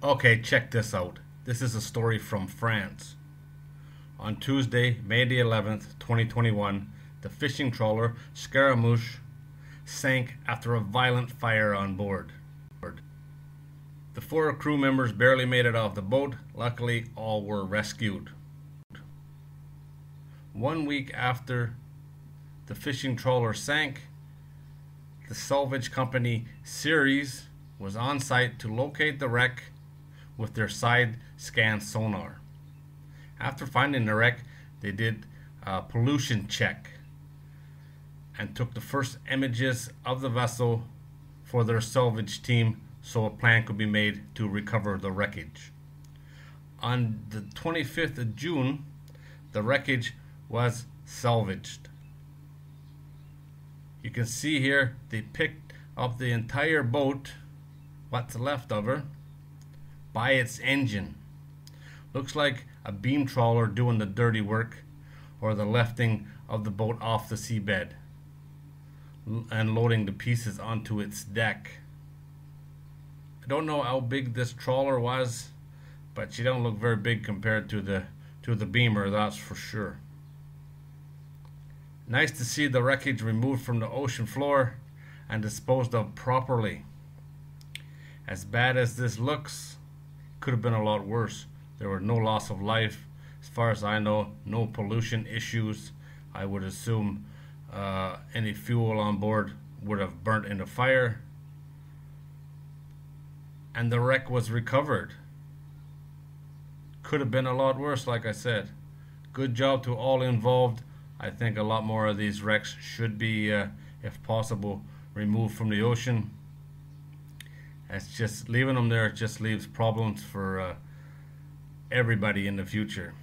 Okay, check this out. This is a story from France. On Tuesday, May the 11th, 2021, the fishing trawler Scaramouche sank after a violent fire on board. The four crew members barely made it off the boat. Luckily, all were rescued. One week after the fishing trawler sank, the salvage company Ceres was on site to locate the wreck with their side scan sonar. After finding the wreck, they did a pollution check and took the first images of the vessel for their salvage team so a plan could be made to recover the wreckage. On the 25th of June, the wreckage was salvaged. You can see here they picked up the entire boat, what's left of her, by its engine. Looks like a beam trawler doing the dirty work or the lifting of the boat off the seabed and loading the pieces onto its deck. I don't know how big this trawler was, but she don't look very big compared to the to the beamer, that's for sure. Nice to see the wreckage removed from the ocean floor and disposed of properly. As bad as this looks, could have been a lot worse. There were no loss of life. As far as I know, no pollution issues. I would assume uh, any fuel on board would have burnt in the fire. And the wreck was recovered. Could have been a lot worse, like I said. Good job to all involved. I think a lot more of these wrecks should be, uh, if possible, removed from the ocean. It's just leaving them there It just leaves problems for uh, everybody in the future.